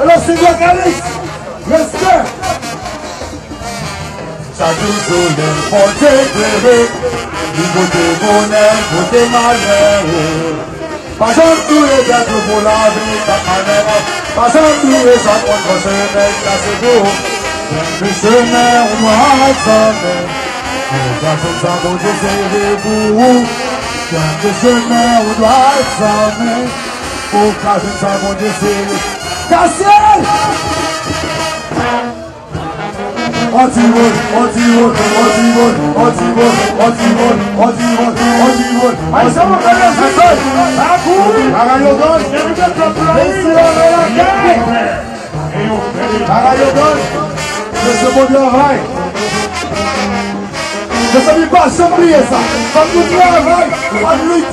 Alors c'est quoi Calis Reste S'adouzo le pote kere Nigote mone kote mare Pasan touye gato volave takanera Pasan touye sa kontre se nek kasego Mwen se mer ou mwa zane Mwen gason sa bonje se rekou Mwen se mer O caso tá acontecendo Cacete! Otimor, Otimor, Otimor, Otimor, Otimor, Otimor, Otimor Aí chama o cara assim, dois. Tá ruim Agarrou dois. Esse homem é quem? Agarrou dois. Esse modelo vai. Essa me passa, presa Vamos lá, vai. Vai, Luiz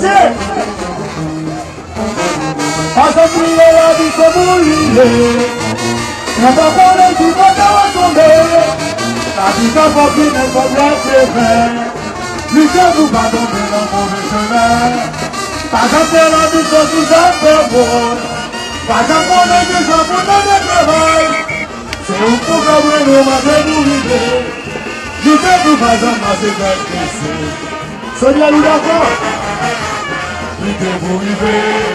Asambleia ya vikomo vida Natakone tukata wasombe Katika popine kobre tepe Lise vous badonne dans mon chemin Pas à faire la mission sous un já Pas à prendre des um de abrindo mas é do où nous m'avez nourri Lise vous badonne dans ces belles questions Sonia cor Lise vous viver.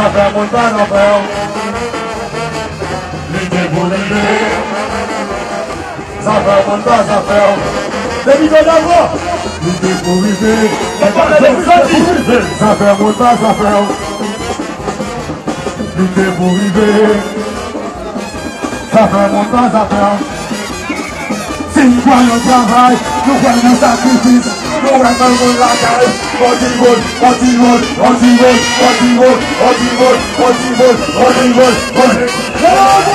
Sabe muito a Nobel Ninguém por ninguém Sabe muito a Zabel da avó Ninguém por ninguém Sabe muito a Zabel Ninguém por ninguém Sabe muito a Zabel Se igual não trabalha Não vai no sacrifício no weapon will lock out. Body roll, body roll, body roll, body roll, body roll, body roll, body roll, body roll.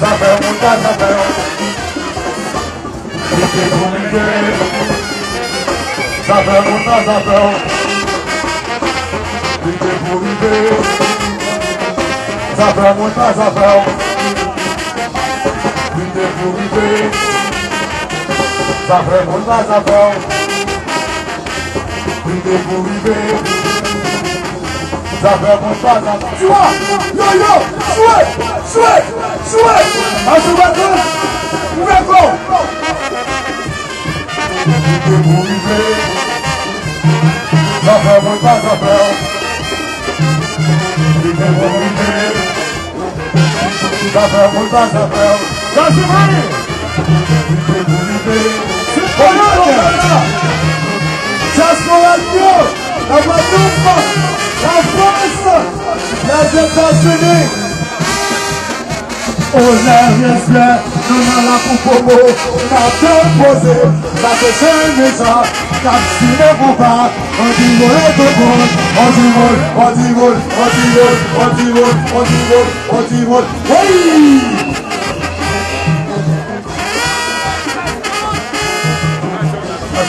Zapão, muita zapão. Esse bonde. Zapão, muita zapão. Esse muita zapão. Vender por vender Zavramos na Zavrão Vender por vender Zavramos na Zavrão Suá, yo yo, sué, sué, sué Mas o Betão, o Betão Vender por vender Zavramos na Zavrão Vender por vender Zavramos na Zavrão Zasimani. Onaga. Tchaskovakio, la Guadeloupe, la France, les États-Unis. On aime les biens, nous n'en avons pas beau, n'a pas posé, la deuxième maison, cap si ne vont pas, on dit vol et de vol, on dit vol, on dit vol, on dit vol, on dit vol, on dit vol, on dit vol, oui!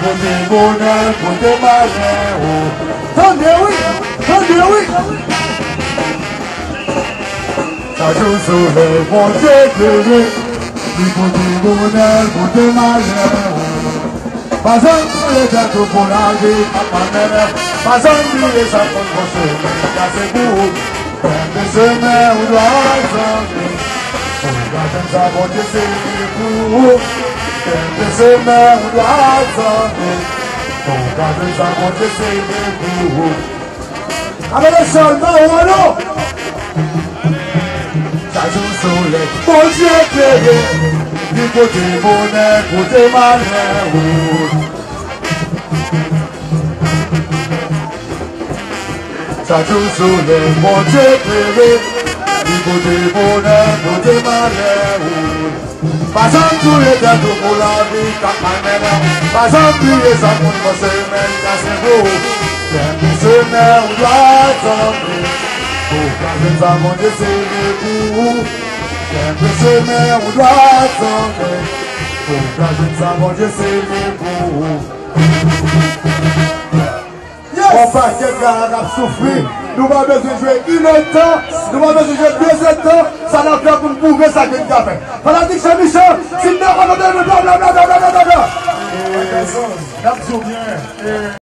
É Fazendo letra do coragem, a panela. Fazendo letra eu você, me dá seguro Tem que ser meu, dois anos Obrigado, já vou te seguir, por favor. Seme razane Togaze zakote seme bihu Abele sorma uano Sajou soule Moje peye Nikote mone kote mane ou Sajou soule Moje peye Nikote mone kote mane ou Pasan tou le den nou pou la vi kak man menen Pasan priye sa moun mwen semen kase mou Den mi semen ou la zanmi Pou kase sa moun de semen pou. Den mi semen ou la zanmi Pou kase sa moun de semen pou. Mwen pa ke gara ap soufri. nous n'avons pas besoin de jouer une nous n'avons pas besoin de jouer deux autres temps, ça n'a pas pour nous prouver ça que nous avons fait. Fanatique Jean-Michel, si nous avons besoin de blablabla,